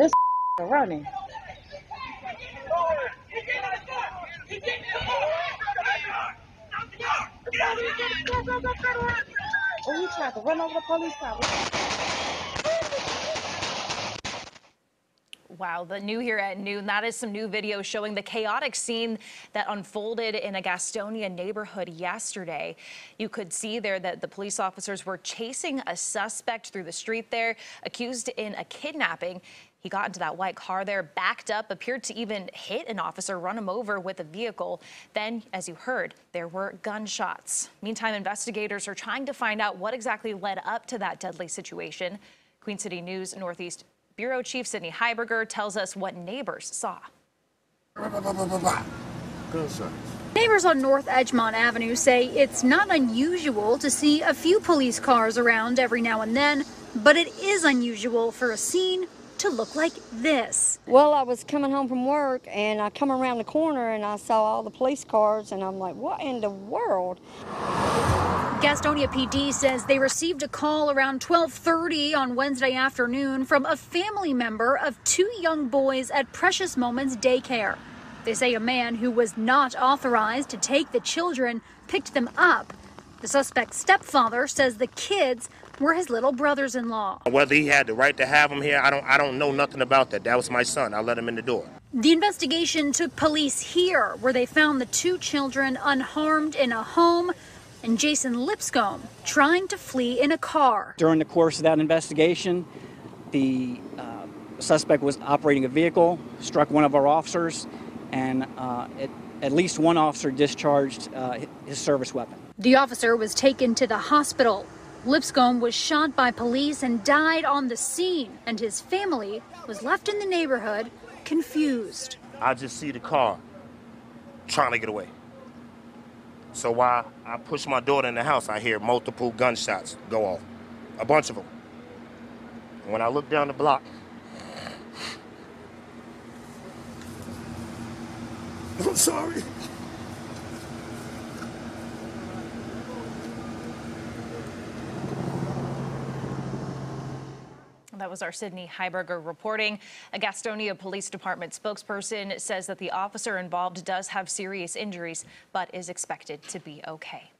This running. Oh, he tried to run over the police car. Wow, the new here at noon. That is some new video showing the chaotic scene that unfolded in a Gastonia neighborhood yesterday. You could see there that the police officers were chasing a suspect through the street there, accused in a kidnapping. He got into that white car there, backed up, appeared to even hit an officer, run him over with a vehicle. Then, as you heard, there were gunshots. Meantime, investigators are trying to find out what exactly led up to that deadly situation. Queen City News Northeast Bureau Chief Sydney Heiberger tells us what neighbors saw. Gunshots. Neighbors on North Edgemont Avenue say it's not unusual to see a few police cars around every now and then, but it is unusual for a scene to look like this. Well, I was coming home from work and I come around the corner and I saw all the police cars and I'm like, what in the world? Gastonia PD says they received a call around 12:30 on Wednesday afternoon from a family member of two young boys at Precious Moments Daycare. They say a man who was not authorized to take the children picked them up. The suspect's stepfather says the kids were his little brothers-in-law. Whether he had the right to have him here, I don't I don't know nothing about that. That was my son. I let him in the door. The investigation took police here, where they found the two children unharmed in a home and Jason Lipscomb trying to flee in a car. During the course of that investigation, the uh, suspect was operating a vehicle, struck one of our officers, and uh, it, at least one officer discharged uh, his service weapon. The officer was taken to the hospital. Lipscomb was shot by police and died on the scene, and his family was left in the neighborhood confused. I just see the car trying to get away. So while I push my daughter in the house, I hear multiple gunshots go off, a bunch of them. And when I look down the block, I'm sorry. That was our Sydney Heiberger reporting. A Gastonia Police Department spokesperson says that the officer involved does have serious injuries, but is expected to be okay.